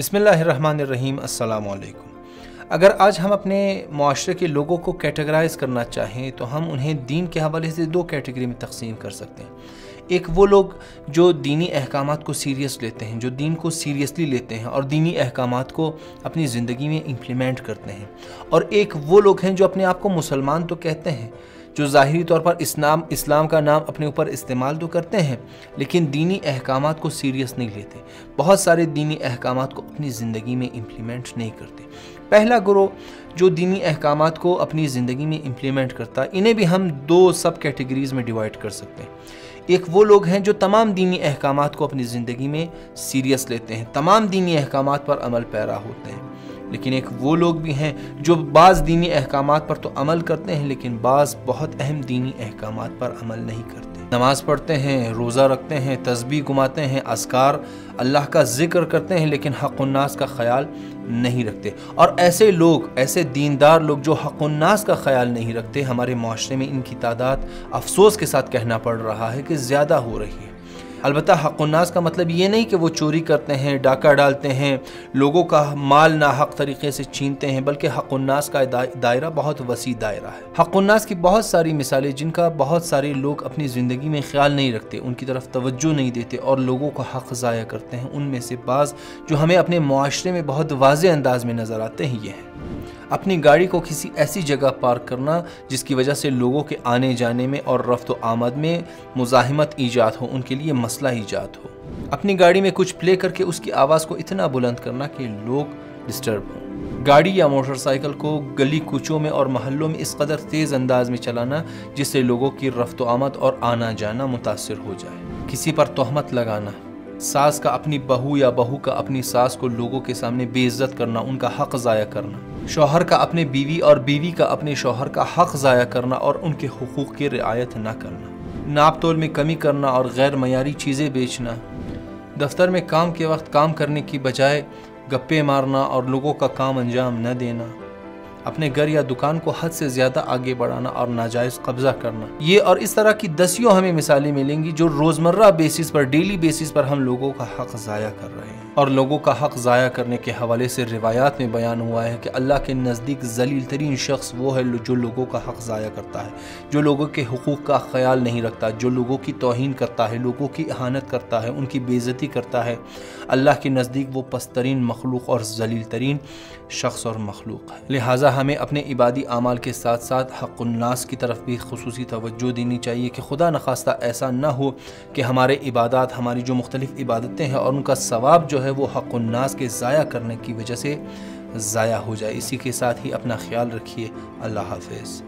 بسم اللہ الرحمن الرحیم، السلام علیکم۔ اگر آج ہم اپنے معاشرے کے لوگوں کو کیٹیگرائز کرنا چاہیں، تو ہم انہیں دین کے حوالے سے دو کیٹیگری میں تقسیم کر سکتے ہیں۔ ایک وہ لوگ جو دینی احکامات کو سیریس لیتے ہیں، جو دین کو سیریسلی لیتے ہیں اور دینی احکامات کو اپنی زندگی میں امپلیمنٹ کرتے ہیں۔ اور ایک وہ لوگ ہیں جو اپنے آپ کو مسلمان تو کہتے ہیں جو ظاہری طور پر اسلام اسلام کا نام اپنے اوپر استعمال تو کرتے ہیں، لیکن دینی احکامات کو سیریس نہیں لیتے۔ بہت سارے دینی احکامات کو اپنی زندگی میں امپلیمنٹ نہیں کرتے۔ پہلا گروہ جو دینی احکامات کو اپنی زندگی میں امپلیمنٹ کرتا، انہیں بھی ہم دو سب کیٹیگریز میں ڈیوائڈ کر سکتے ہیں۔ ایک وہ لوگ ہیں جو تمام دینی احکامات کو اپنی زندگی میں سیریس لیتے ہیں، تمام دینی احکامات پر عمل پیرا ہوتے ہیں۔ لیکن ایک وہ لوگ بھی ہیں جو بعض دینی احکامات پر تو عمل کرتے ہیں، لیکن بعض بہت اہم دینی احکامات پر عمل نہیں کرتے۔ نماز پڑھتے ہیں، روزہ رکھتے ہیں، تسبیح گماتے ہیں، اذکار اللہ کا ذکر کرتے ہیں، لیکن حق الناس کا خیال نہیں رکھتے۔ اور ایسے لوگ، ایسے دیندار لوگ جو حق الناس کا خیال نہیں رکھتے، ہمارے معاشرے میں ان کی تعداد افسوس کے ساتھ کہنا پڑ رہا ہے کہ زیادہ ہو رہی ہے۔ البتہ حق الناس کا مطلب یہ نہیں کہ وہ چوری کرتے ہیں، ڈاکہ ڈالتے ہیں، لوگوں کا مال نہ حق طریقے سے چھینتے ہیں، بلکہ حق الناس کا دائرہ بہت وسیع دائرہ ہے۔ حق الناس کی بہت ساری مثالیں جن کا بہت سارے لوگ اپنی زندگی میں خیال نہیں رکھتے، ان کی طرف توجہ نہیں دیتے اور لوگوں کا حق ضائع کرتے ہیں۔ ان میں سے بعض جو ہمیں اپنے معاشرے میں بہت واضح انداز میں نظر آتے ہیں، یہ ہیں۔ اپنی گاڑی کو کسی ایسی جگہ پارک کرنا جس کی وجہ سے لوگوں کے آنے جانے میں اور رفت و آمد میں مزاحمت ایجاد ہو، ان کے لیے مسئلہ ایجاد ہو۔ اپنی گاڑی میں کچھ پلے کر کے اس کی آواز کو اتنا بلند کرنا کہ لوگ ڈسٹرب ہوں۔ گاڑی یا موٹر سائیکل کو گلی کوچوں میں اور محلوں میں اس قدر تیز انداز میں چلانا جس سے لوگوں کی رفت و آمد اور آنا جانا متاثر ہو جائے۔ کسی پر تہمت لگانا ساس کا اپنی بہو یا بہو کا اپنی ساس کو لوگوں کے سامنے بے عزت کرنا، ان کا حق ضائع کرنا۔ شوہر کا اپنے بیوی اور بیوی کا اپنے شوہر کا حق ضائع کرنا اور ان کے حقوق کی رعایت نہ کرنا۔ ناپ تول میں کمی کرنا اور غیر معیاری چیزیں بیچنا۔ دفتر میں کام کے وقت کام کرنے کی بجائے گپے مارنا اور لوگوں کا کام انجام نہ دینا۔ اپنے گھر یا دکان کو حد سے زیادہ آگے بڑھانا اور ناجائز قبضہ کرنا۔ یہ اور اس طرح کی دسیوں ہمیں مثالیں ملیں گی جو روزمرہ بیسس پر، ڈیلی بیسس پر ہم لوگوں کا حق ضائع کر رہے ہیں۔ اور لوگوں کا حق ضائع کرنے کے حوالے سے روایات میں بیان ہوا ہے کہ اللہ کے نزدیک ذلیل ترین شخص وہ ہے جو لوگوں کا حق ضائع کرتا ہے، جو لوگوں کے حقوق کا خیال نہیں رکھتا، جو لوگوں کی توہین کرتا ہے، لوگوں کی احانت کرتا ہے، ان کی بےزتی کرتا ہے۔ اللہ کے نزدیک وہ پسترین مخلوق اور ذلیل ترین شخص اور مخلوق ہے۔ لہٰذا ہمیں اپنے عبادی اعمال کے ساتھ ساتھ حق الناس کی طرف بھی خصوصی توجہ دینی چاہیے کہ خدا نخواستہ ایسا نہ ہو کہ ہمارے عبادات، ہماری جو مختلف عبادتیں ہیں اور ان کا ثواب جو جو ہے وہ حق الناس کے ضائع کرنے کی وجہ سے ضائع ہو جائے۔ اسی کے ساتھ ہی اپنا خیال رکھیے۔ اللہ حافظ۔